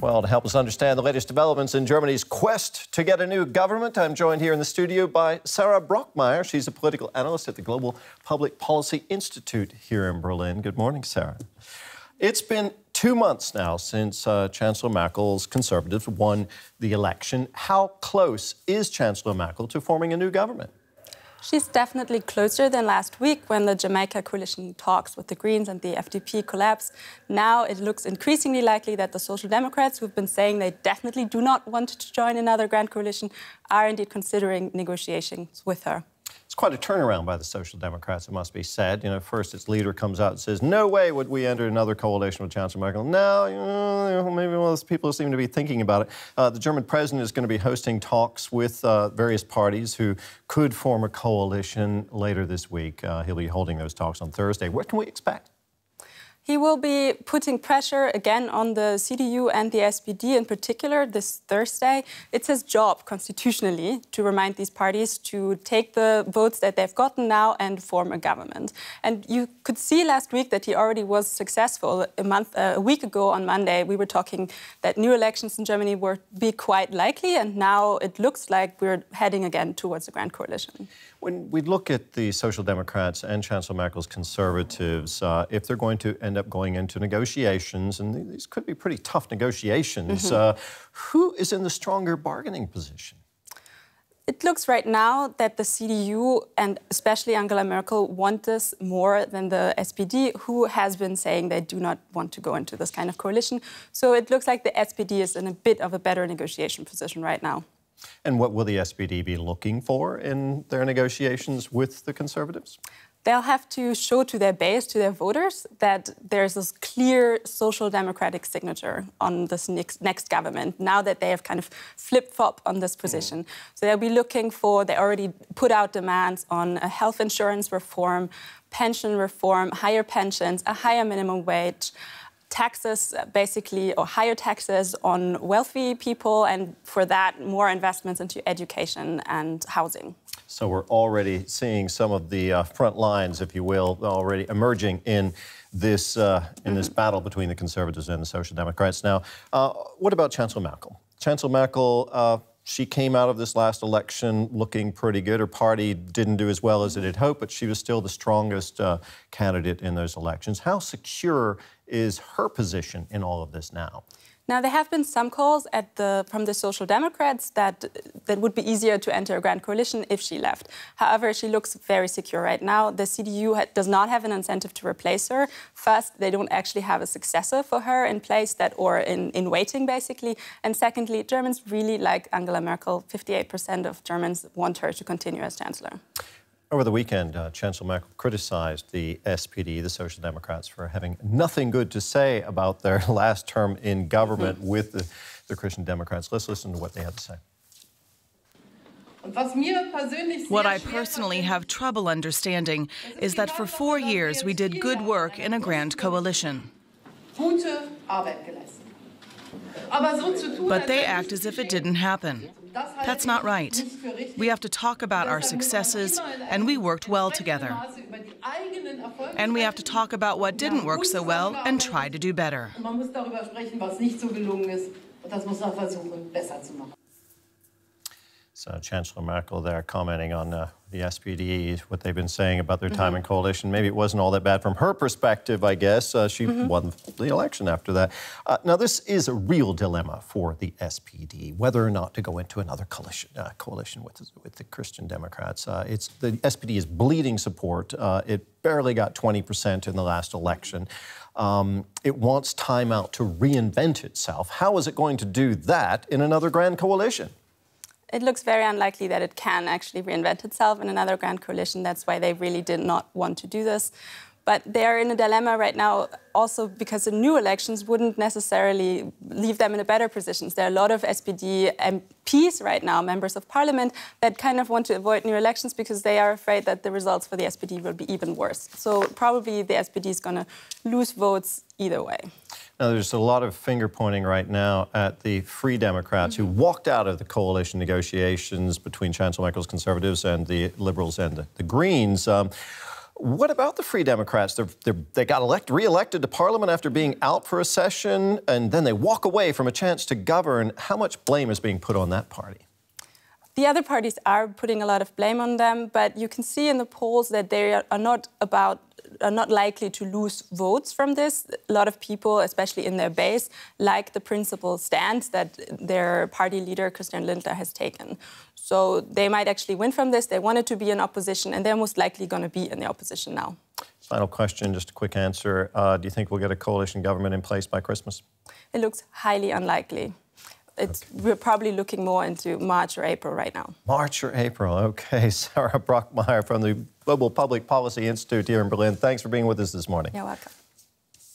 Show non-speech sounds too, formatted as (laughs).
Well, to help us understand the latest developments in Germany's quest to get a new government, I'm joined here in the studio by Sarah Brockmeier. She's a political analyst at the Global Public Policy Institute here in Berlin. Good morning, Sarah. It's been two months now since uh, Chancellor Merkel's Conservatives won the election. How close is Chancellor Merkel to forming a new government? She's definitely closer than last week when the Jamaica coalition talks with the Greens and the FDP collapsed. Now it looks increasingly likely that the Social Democrats, who've been saying they definitely do not want to join another grand coalition, are indeed considering negotiations with her quite a turnaround by the Social Democrats, it must be said. You know, first its leader comes out and says, no way would we enter another coalition with Chancellor Merkel. Now, you know, maybe well, people seem to be thinking about it. Uh, the German president is going to be hosting talks with uh, various parties who could form a coalition later this week. Uh, he'll be holding those talks on Thursday. What can we expect? He will be putting pressure again on the CDU and the SPD in particular this Thursday. It's his job constitutionally to remind these parties to take the votes that they've gotten now and form a government. And you could see last week that he already was successful. A month, uh, a week ago on Monday, we were talking that new elections in Germany would be quite likely, and now it looks like we're heading again towards a grand coalition. When we look at the Social Democrats and Chancellor Merkel's Conservatives, uh, if they're going to end up going into negotiations, and these could be pretty tough negotiations, mm -hmm. uh, who is in the stronger bargaining position? It looks right now that the CDU and especially Angela Merkel want this more than the SPD, who has been saying they do not want to go into this kind of coalition. So it looks like the SPD is in a bit of a better negotiation position right now. And what will the SPD be looking for in their negotiations with the Conservatives? They'll have to show to their base, to their voters, that there's this clear social democratic signature on this next, next government, now that they have kind of flip flop on this position. Mm. So they'll be looking for, they already put out demands on a health insurance reform, pension reform, higher pensions, a higher minimum wage taxes, basically, or higher taxes on wealthy people, and for that, more investments into education and housing. So we're already seeing some of the uh, front lines, if you will, already emerging in this uh, in this mm-hmm. battle between the Conservatives and the Social Democrats. Now, uh, what about Chancellor Merkel? Chancellor Merkel uh, she came out of this last election looking pretty good. Her party didn't do as well as it had hoped, but she was still the strongest uh, candidate in those elections. How secure is her position in all of this now? Now, there have been some calls the, from the Social Democrats that that would be easier to enter a grand coalition if she left. However, she looks very secure right now. The CDU ha does not have an incentive to replace her. First, they don't actually have a successor for her in place that or in, in waiting, basically. And secondly, Germans really like Angela Merkel. 58% of Germans want her to continue as chancellor. Over the weekend, uh, Chancellor Merkel criticized the SPD, the Social Democrats, for having nothing good to say about their (laughs) last term in government mm-hmm. with the, the Christian Democrats. Let's listen to what they had to say. What I personally have trouble understanding is that for four years we did good work in a grand coalition. But they act as if it didn't happen. That's not right. We have to talk about our successes, and we worked well together. And we have to talk about what didn't work so well and try to do better. So Chancellor Merkel there commenting on uh, the SPD, what they've been saying about their time mm -hmm. in coalition. Maybe it wasn't all that bad from her perspective, I guess. Uh, she mm -hmm. won the election after that. Uh, now, this is a real dilemma for the SPD, whether or not to go into another coalition, uh, coalition with, with the Christian Democrats. Uh, it's The SPD is bleeding support. Uh, it barely got 20% in the last election. Um, it wants time out to reinvent itself. How is it going to do that in another grand coalition? It looks very unlikely that it can actually reinvent itself in another grand coalition. That's why they really did not want to do this. But they're in a dilemma right now also because the new elections wouldn't necessarily leave them in a better position. There are a lot of SPD MPs right now, members of parliament, that kind of want to avoid new elections because they are afraid that the results for the SPD will be even worse. So probably the SPD is going to lose votes either way. Now, there's a lot of finger pointing right now at the Free Democrats mm -hmm. who walked out of the coalition negotiations between Chancellor Merkel's Conservatives and the Liberals and the, the Greens. Um, What about the Free Democrats? They're, they're, they got elect, reelected to Parliament after being out for a session, and then they walk away from a chance to govern. How much blame is being put on that party? The other parties are putting a lot of blame on them, but you can see in the polls that they are not about are not likely to lose votes from this. A lot of people, especially in their base, like the principled stance that their party leader, Christian Lindner, has taken. So they might actually win from this. They wanted to be in opposition, and they're most likely going to be in the opposition now. Final question, just a quick answer. Uh, do you think we'll get a coalition government in place by Christmas? It looks highly unlikely. It's, okay. We're probably looking more into March or April right now. March or April, okay. (laughs) Sarah Brockmeier from the Global Public Policy Institute here in Berlin. Thanks for being with us this morning. You're welcome.